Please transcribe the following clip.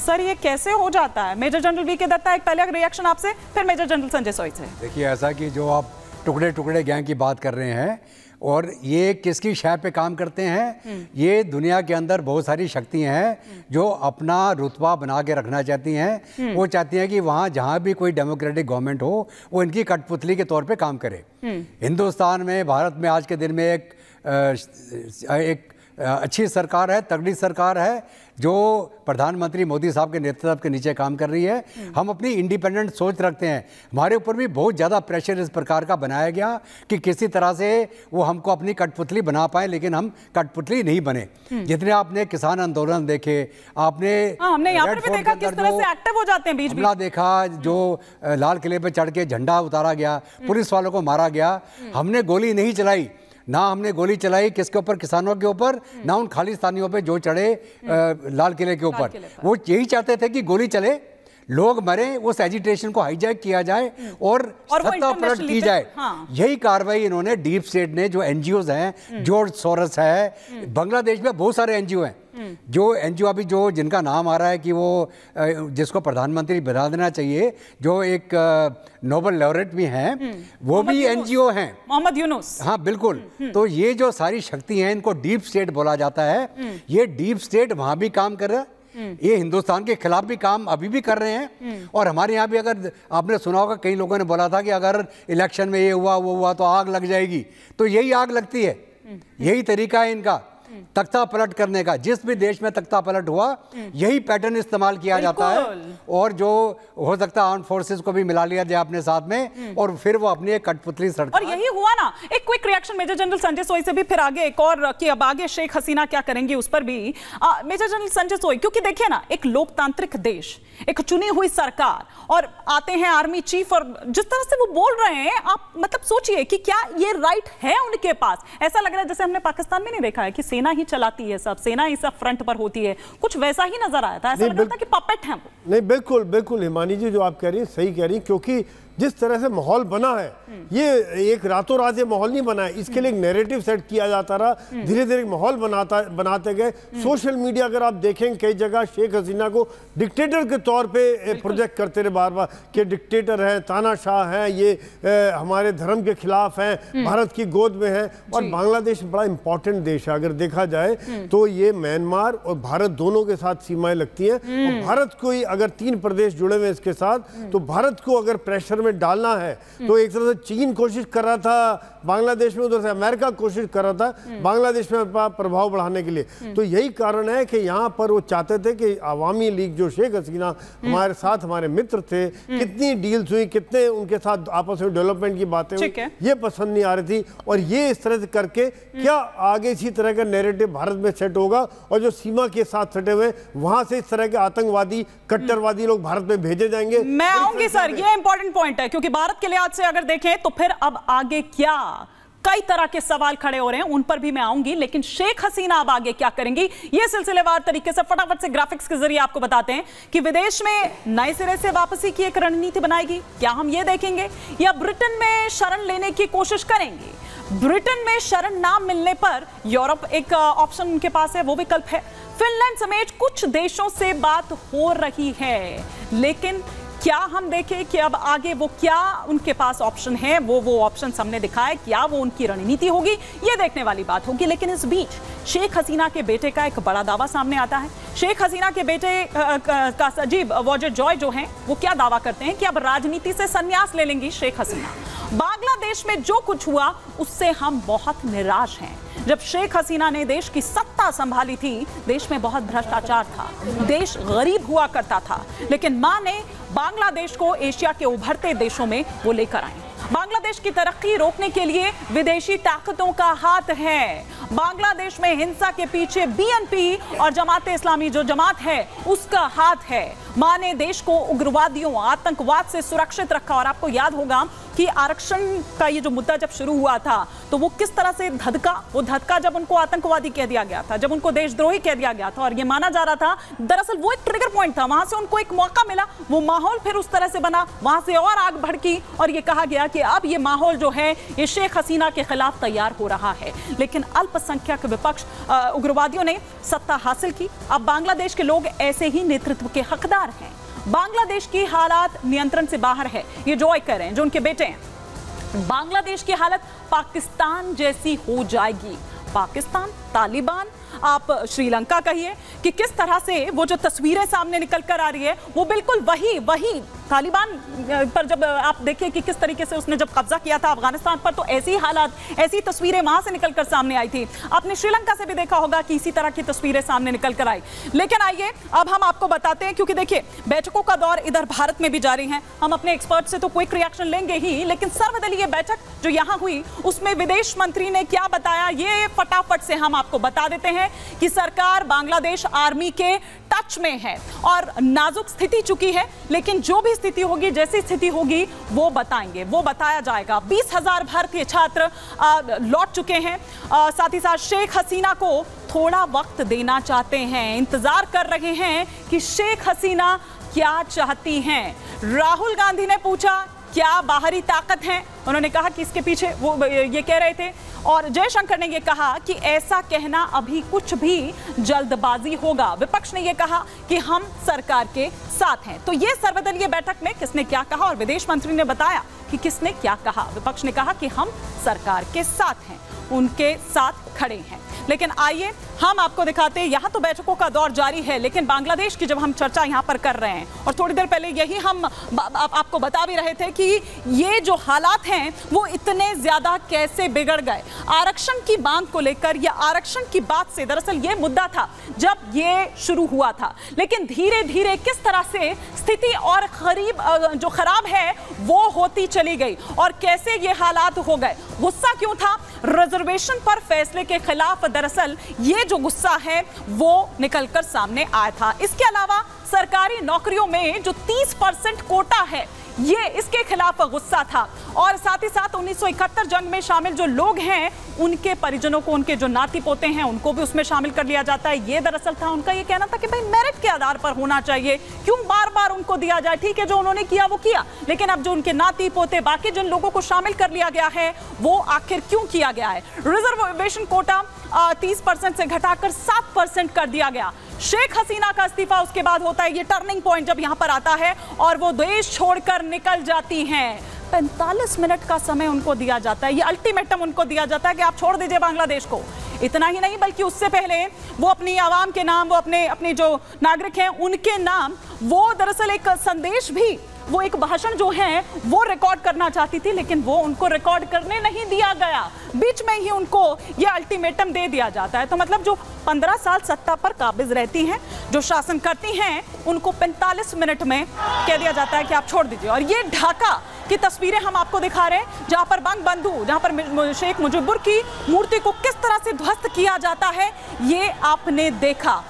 Sir ये कैसे हो जाता है? मेजर जनरल वी के दत्ता एक पहले रिएक्शन आपसे फिर मेजर जनरल संजय सोई से। देखिए ऐसा कि जो आप टुकड़े टुकड़े गैंग की बात कर रहे हैं और ये किसकी शय पे काम करते हैं ये दुनिया के अंदर बहुत सारी शक्तियाँ हैं जो अपना रुतबा बना के रखना चाहती हैं। वो चाहती हैं कि वहाँ जहाँ भी कोई डेमोक्रेटिक गवर्नमेंट हो वो इनकी कठपुतली के तौर पे काम करे। हिंदुस्तान में भारत में आज के दिन में एक अ, एक अच्छी सरकार है तगड़ी सरकार है जो प्रधानमंत्री मोदी साहब के नेतृत्व के नीचे काम कर रही है। हम अपनी इंडिपेंडेंट सोच रखते हैं। हमारे ऊपर भी बहुत ज़्यादा प्रेशर इस प्रकार का बनाया गया कि किसी तरह से वो हमको अपनी कठपुतली बना पाए लेकिन हम कठपुतली नहीं बने। जितने आपने किसान आंदोलन देखे आपने हाँ, हमने यहाँ पर भी देखा किस तरह जो से एक्टिव हो जाते हैं बीच बीच। हमला देखा जो लाल किले पर चढ़ के झंडा उतारा गया पुलिस वालों को मारा गया। हमने गोली नहीं चलाई। ना हमने गोली चलाई किसके ऊपर? किसानों के ऊपर ना उन खालिस्तानियों पे जो चढ़े लाल किले के ऊपर। वो यही चाहते थे कि गोली चले लोग मरे उस एजिटेशन को हाईजैक किया जाए और और सत्ता पलट की जाए। हाँ। यही कार्रवाई इन्होंने डीप स्टेट ने जो एनजीओ हैं जॉर्ज सोरस है बांग्लादेश में बहुत सारे एनजीओ हैं। जो एनजीओ अभी जो जिनका नाम आ रहा है कि वो जिसको प्रधानमंत्री बना देना चाहिए जो एक नोबल लॉरेट भी हैं वो भी एनजीओ हैं। मोहम्मद यूनुस। हाँ बिल्कुल। तो ये जो सारी शक्ति हैं इनको डीप स्टेट बोला जाता है। ये डीप स्टेट वहाँ भी काम कर रहा है। ये हिंदुस्तान के खिलाफ भी काम अभी भी कर रहे हैं। और हमारे यहाँ भी अगर आपने सुना होगा कई लोगों ने बोला था कि अगर इलेक्शन में ये हुआ वो हुआ तो आग लग जाएगी। तो यही आग लगती है। यही तरीका है इनका। तख्ता पलट करने का। जिस भी देश में तख्ता पलट हुआ यही पैटर्न इस्तेमाल किया जाता है। और जो हो सकता है आर्म फोर्सेस को भी मिला लिया जाए अपने साथ में और फिर वो अपनी एक कठपुतली सड़क और यही हुआ ना एक quick reaction major general Sanjay Soi से भी फिर आगे एक और कि अब आगे शेख हसीना क्या करेंगी उस पर भी। आ, मेजर जनरल संजय सोई क्योंकि देखिए ना एक लोकतांत्रिक देश एक चुनी हुई सरकार और आते हैं आर्मी चीफ और जिस तरह से वो बोल रहे हैं आप मतलब सोचिए कि क्या ये राइट है उनके पास? ऐसा लग रहा है जैसे हमने पाकिस्तान में नहीं देखा है कि सेना ही चलाती है सब सेना ही सब फ्रंट पर होती है। कुछ वैसा ही नज़र आया था ऐसा लग रहा था कि पपेट है नहीं बिल्कुल बिल्कुल हिमानी जी जो आप कह रही हैं सही कह रही हैं क्योंकि जिस तरह से माहौल बना है ये एक रातों रात ये माहौल नहीं बना है। इसके लिए एक नैरेटिव सेट किया जाता रहा। धीरे धीरे माहौल बनाता बनाते गए। सोशल मीडिया अगर आप देखें कई जगह शेख हसीना को डिक्टेटर के तौर पे प्रोजेक्ट करते रहे बार बार कि डिक्टेटर है तानाशाह है ये ए, हमारे धर्म के खिलाफ हैं भारत की गोद में है। और बांग्लादेश बड़ा इंपॉर्टेंट देश है अगर देखा जाए तो ये म्यांमार और भारत दोनों के साथ सीमाएँ लगती हैं। और भारत को ही अगर तीन प्रदेश जुड़े हुए इसके साथ तो भारत को अगर प्रेशर में डालना है। तो एक तरह से चीन कोशिश कर रहा था बांग्लादेश में उधर से अमेरिका कोशिश कर रहा था बांग्लादेश में अपना प्रभाव बढ़ाने के लिए। तो यही कारण है कि यहाँ पर वो चाहते थे कि अवामी लीग जो शेख हसीना हमारे साथ हमारे मित्र थे कितनी डील्स हुई कितने उनके साथ आपस में डेवलपमेंट की बातें हुई ये पसंद नहीं आ रही थी। और ये इस तरह से करके क्या आगे इसी तरह का नैरेटिव भारत में सेट होगा और जो सीमा के साथ सटे हुए वहाँ से इस तरह के आतंकवादी कट्टरवादी लोग भारत में भेजे जाएँगे। मैं आऊँगी सर। ये इंपॉर्टेंट पॉइंट है, क्योंकि भारत के लिहाज से अगर देखें तो फिर अब आगे क्या? कई तरह के सवाल खड़े हो रहे हैं, उन पर भी मैं आऊँगी, लेकिन शेख हसीना अब आगे क्या करेंगी? ये सिलसिलेवार तरीके से फटाफट से ग्राफिक्स के ज़रिए आपको बताते हैं कि विदेश में नए सिरे से वापसी की एक रणनीति बनाएगी। क्या हम ये देखेंगे? या ब्रिटेन में शरण लेने की कोशिश करेंगे? ब्रिटेन में शरण ना मिलने पर यूरोप एक ऑप्शन उनके पास है, वो विकल्प है। फिनलैंड समेत कुछ देशों से बात हो रही है, लेकिन क्या हम देखें कि अब आगे वो क्या उनके पास ऑप्शन है? वो वो ऑप्शन हमने दिखाए, क्या वो उनकी रणनीति होगी? ये देखने वाली बात होगी। लेकिन इस बीच शेख हसीना के बेटे का एक बड़ा दावा सामने आता है। शेख हसीना के बेटे का सजीव वॉजर जॉय जो हैं, वो क्या दावा करते हैं कि अब राजनीति से संन्यास ले लेंगी शेख हसीना? बांग्लादेश में जो कुछ हुआ, उससे हम बहुत निराश हैं। जब शेख हसीना ने देश की सत्ता संभाली थी, देश में बहुत भ्रष्टाचार था। देश गरीब हुआ करता था। लेकिन माँ ने बांग्लादेश को एशिया के उभरते देशों में वो लेकर आए बांग्लादेश की तरक्की रोकने के लिए विदेशी ताकतों का हाथ है। बांग्लादेश में हिंसा के पीछे बीएनपी और जमात इस्लामी जो जमात है, उसका हाथ है। माँ ने देश को उग्रवादियों, आतंकवाद से सुरक्षित रखा और आपको याद होगा कि आरक्षण का ये जो मुद्दा जब शुरू हुआ था तो वो किस तरह से धधका, वो धधका जब उनको आतंकवादी कह दिया गया था, जब उनको देशद्रोही कह दिया गया था और ये माना जा रहा था, दरअसल वो एक ट्रिगर पॉइंट था, वहाँ से उनको एक मौका मिला, वो माहौल फिर उस तरह से बना, वहाँ से और आग भड़की और ये कहा गया कि अब ये माहौल जो है, ये शेख हसीना के खिलाफ तैयार हो रहा है। लेकिन अल्पसंख्यक विपक्ष उग्रवादियों ने सत्ता हासिल की। अब बांग्लादेश के लोग ऐसे ही नेतृत्व के हकदार हैं। बांग्लादेश की हालात नियंत्रण से बाहर है। ये जॉय कर रहे हैं, जो उनके बेटे हैं। बांग्लादेश की हालत पाकिस्तान जैसी हो जाएगी। पाकिस्तान, तालिबान, आप श्रीलंका कहिए कि किस तरह से वो जो तस्वीरें सामने निकल कर आ रही है, वो बिल्कुल वही वही तालिबान पर जब आप देखिए कि किस तरीके से उसने जब कब्जा किया था अफ़गानिस्तान पर तो ऐसी हालात, ऐसी तस्वीरें वहाँ से निकलकर सामने आई थी। आपने श्रीलंका से भी देखा होगा कि इसी तरह की तस्वीरें सामने निकल कर आई। लेकिन आइए, अब हम आपको बताते हैं, क्योंकि देखिए, बैठकों का दौर इधर भारत में भी जारी है। हम अपने एक्सपर्ट से तो क्विक रिएक्शन लेंगे ही, लेकिन सर्वदलीय बैठक जो यहाँ हुई, उसमें विदेश मंत्री ने क्या बताया, ये फटाफट से हम आपको बता देते हैं कि सरकार बांग्लादेश आर्मी के टच में है और नाजुक स्थिति चुकी है, लेकिन जो भी स्थिति होगी, जैसी स्थिति होगी, वो बताएँगे। वो बताया जाएगा। बीस हज़ार भारतीय छात्र लौट चुके हैं। साथ ही साथ शेख हसीना को थोड़ा वक्त देना चाहते हैं। इंतज़ार कर रहे हैं कि शेख हसीना क्या चाहती हैं। राहुल गांधी ने पूछा क्या बाहरी ताकत है? उन्होंने कहा कि इसके पीछे वो ये कह रहे थे। और जयशंकर ने यह कहा कि ऐसा कहना अभी कुछ भी जल्दबाजी होगा। विपक्ष ने यह कहा कि हम सरकार के साथ हैं। तो ये सर्वदलीय बैठक में किसने क्या कहा और विदेश मंत्री ने बताया कि किसने क्या कहा। विपक्ष ने कहा कि हम सरकार के साथ हैं। उनके साथ खड़े हैं। लेकिन आइए हम आपको दिखाते हैं यहाँ तो बैठकों का दौर जारी है लेकिन बांग्लादेश की जब हम चर्चा यहाँ पर कर रहे हैं और थोड़ी देर पहले यही हम आप, आपको बता भी रहे थे कि ये जो हालात हैं वो इतने ज़्यादा कैसे बिगड़ गए? आरक्षण की मांग को लेकर या आरक्षण की बात से दरअसल ये मुद्दा था जब ये शुरू हुआ था। लेकिन धीरे धीरे किस तरह से स्थिति और खरीब जो खराब है वो होती चली गई और कैसे ये हालात हो गए? गुस्सा क्यों था? रिजर्वेशन पर फैसले के खिलाफ दरअसल ये जो गुस्सा है, वो निकलकर सामने आया था। इसके अलावा सरकारी नौकरियों में जो 30 परसेंट कोटा है, ये इसके खिलाफ गुस्सा था। और साथ ही साथ 1971 जंग में शामिल जो लोग हैं, उनके परिजनों को, उनके जो नाती पोते हैं, उनको भी उसमें शामिल कर लिया जाता है। ये दरअसल था उनका ये कहना था कि भाई मेरिट के आधार पर होना चाहिए। क्यों बार बार उनको दिया जाए? ठीक है, जो उन्होंने किया, वो किया। लेकिन अब जो उनके नाती पोते, बाकी जिन लोगों को शामिल कर लिया गया है, वो आखिर क्यों किया गया है? रिजर्वेशन कोटा तीस परसेंट से घटाकर सात परसेंट कर दिया गया। शेख हसीना का इस्तीफा उसके बाद होता है। ये टर्निंग पॉइंट जब यहाँ पर आता है और वो देश छोड़कर निकल जाती हैं। 45 मिनट का समय उनको दिया जाता है। ये अल्टीमेटम उनको दिया जाता है कि आप छोड़ दीजिए बांग्लादेश को। इतना ही नहीं, बल्कि उससे पहले वो अपनी आवाम के नाम, वो अपने अपने जो नागरिक हैं, उनके नाम, वो दरअसल एक संदेश भी, वो एक भाषण जो है, वो रिकॉर्ड करना चाहती थी, लेकिन वो उनको रिकॉर्ड करने नहीं दिया गया। बीच में ही उनको ये अल्टीमेटम दे दिया जाता है। तो मतलब जो 15 साल सत्ता पर काबिज रहती हैं, जो शासन करती हैं, उनको 45 मिनट में कह दिया जाता है कि आप छोड़ दीजिए। और ये ढाका की तस्वीरें हम आपको दिखा रहे हैं, जहाँ पर बंग बंधु, जहाँ पर शेख मुजब्बर की मूर्ति को किस तरह से ध्वस्त किया जाता है, ये आपने देखा।